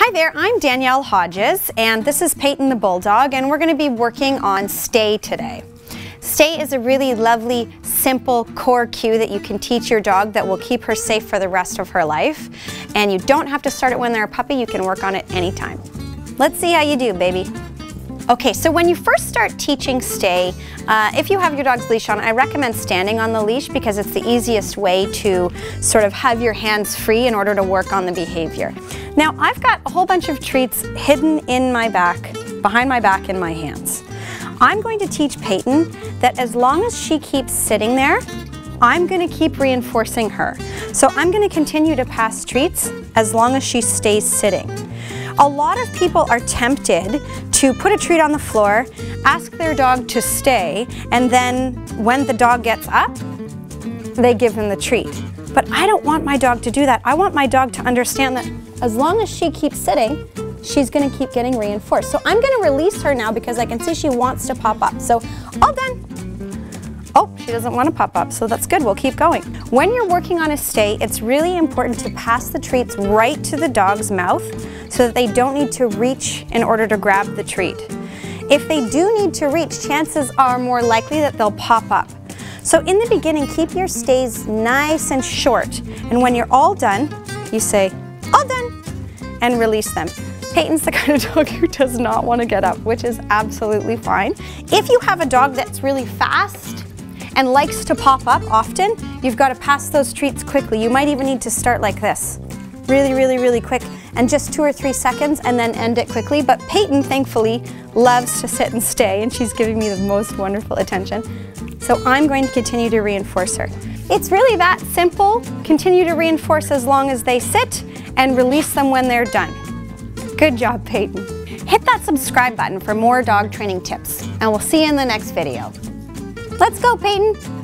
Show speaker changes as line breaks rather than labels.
Hi there, I'm Danielle Hodges and this is Peyton the Bulldog and we're going to be working on stay today. Stay is a really lovely, simple core cue that you can teach your dog that will keep her safe for the rest of her life. And you don't have to start it when they're a puppy, you can work on it anytime. Let's see how you do, baby. Okay, so when you first start teaching stay, uh, if you have your dog's leash on, I recommend standing on the leash because it's the easiest way to sort of have your hands free in order to work on the behavior. Now, I've got a whole bunch of treats hidden in my back, behind my back in my hands. I'm going to teach Peyton that as long as she keeps sitting there, I'm going to keep reinforcing her. So I'm going to continue to pass treats as long as she stays sitting. A lot of people are tempted to put a treat on the floor, ask their dog to stay, and then when the dog gets up, they give him the treat. But I don't want my dog to do that. I want my dog to understand that as long as she keeps sitting, she's gonna keep getting reinforced. So I'm gonna release her now because I can see she wants to pop up. So all done. Oh, she doesn't want to pop up, so that's good, we'll keep going. When you're working on a stay, it's really important to pass the treats right to the dog's mouth so that they don't need to reach in order to grab the treat. If they do need to reach, chances are more likely that they'll pop up. So in the beginning, keep your stays nice and short. And when you're all done, you say, all done, and release them. Peyton's the kind of dog who does not want to get up, which is absolutely fine. If you have a dog that's really fast and likes to pop up often, you've got to pass those treats quickly. You might even need to start like this. Really, really, really quick and just two or three seconds and then end it quickly. But Peyton, thankfully, loves to sit and stay and she's giving me the most wonderful attention. So I'm going to continue to reinforce her. It's really that simple. Continue to reinforce as long as they sit and release them when they're done. Good job, Peyton. Hit that subscribe button for more dog training tips, and we'll see you in the next video. Let's go, Peyton.